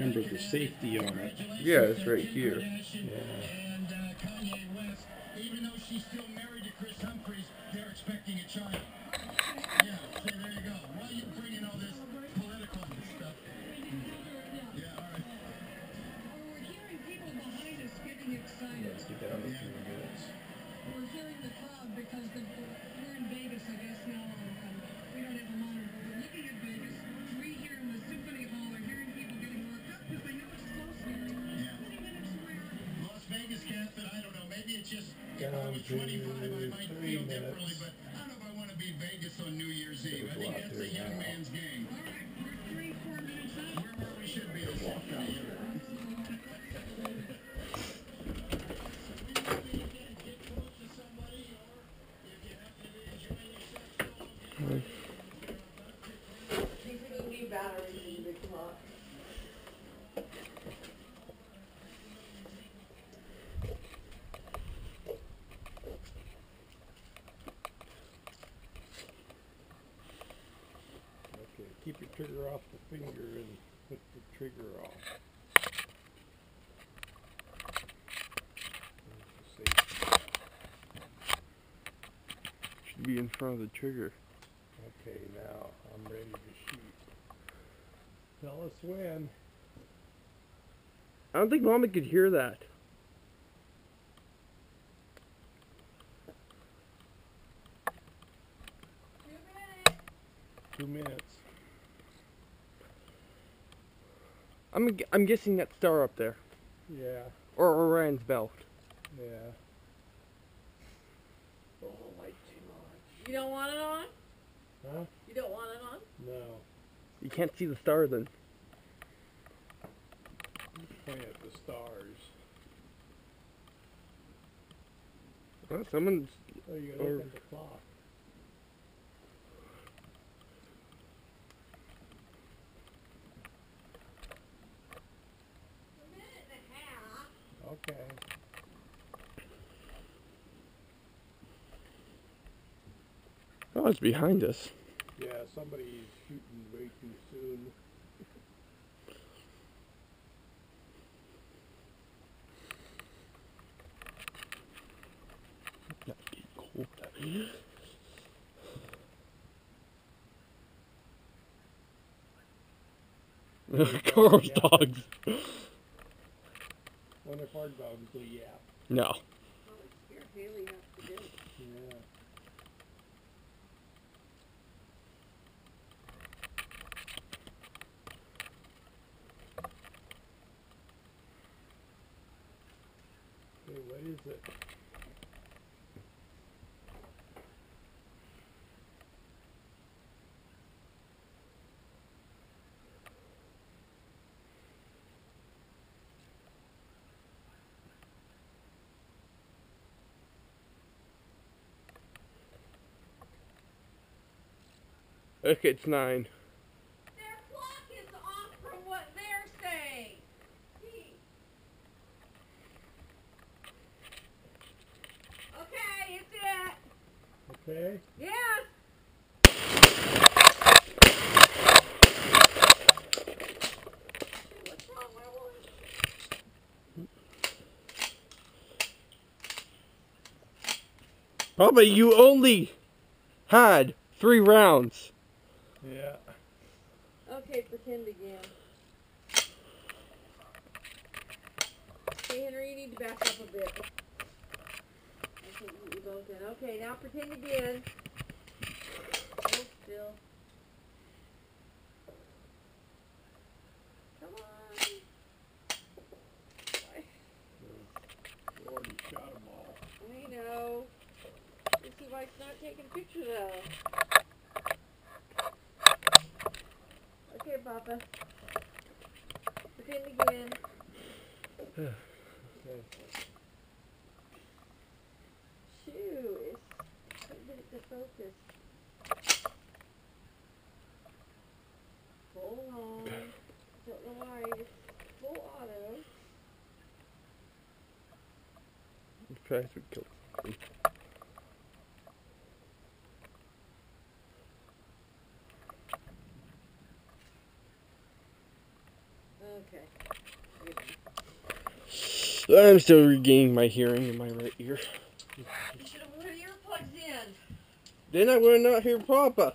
Remember the safety on it. Yeah, it's right here. Yeah. And uh, Kanye West, even though she's still married to Kris Humphries, they're expecting a child. Yeah, so there you go. Why are you bringing all this political stuff? Yeah, all right. We're hearing people behind us getting excited. Let's get that other three minutes. We're hearing the crowd because the, we're in Vegas, I guess now. Um, we don't have a monitor, but we're looking at Vegas. Just Down was 25, I might three minutes. Trigger off the finger and put the trigger off. There's the safety. Should be in front of the trigger. Okay, now I'm ready to shoot. Tell us when. I don't think Mama could hear that. Two minutes. I'm gu- I'm I'm guessing that star up there, Yeah, or Orion's belt. yeah. Oh, light too much. You don't want it on? Huh? You don't want it on? No. You can't see the star then. Point at the stars. Well, someone's Oh, you gotta look at the clock. A minute and a half. Okay. oh, it's behind us. Yeah, somebody's shooting way too soon. That's getting cold out here. Carl's Yeah. dogs. Wonder if dogs will yap. No. Here Haley has to do. Yeah. Okay, what is it? Okay, it's nine. Their clock is off from what they're saying. Gee. Okay, it's it. Okay. Yes. What's wrong, Werewolf? Papa, you only had three rounds. Yeah. Okay, pretend again. Okay, Henry, you need to back up a bit. Okay, you you both in. Okay, now pretend again. Oh, Hold still. Come on. You already shot them all. I know. This is why it's not taking pictures of. Okay, Papa. Pretend again. Okay. Shoo, it's couldn't it to focus. Full on. Don't know why. It's full auto. Try to kill. Okay. I'm still regaining my hearing in my right ear. You should have put earplugs in. Then I would not hear Papa.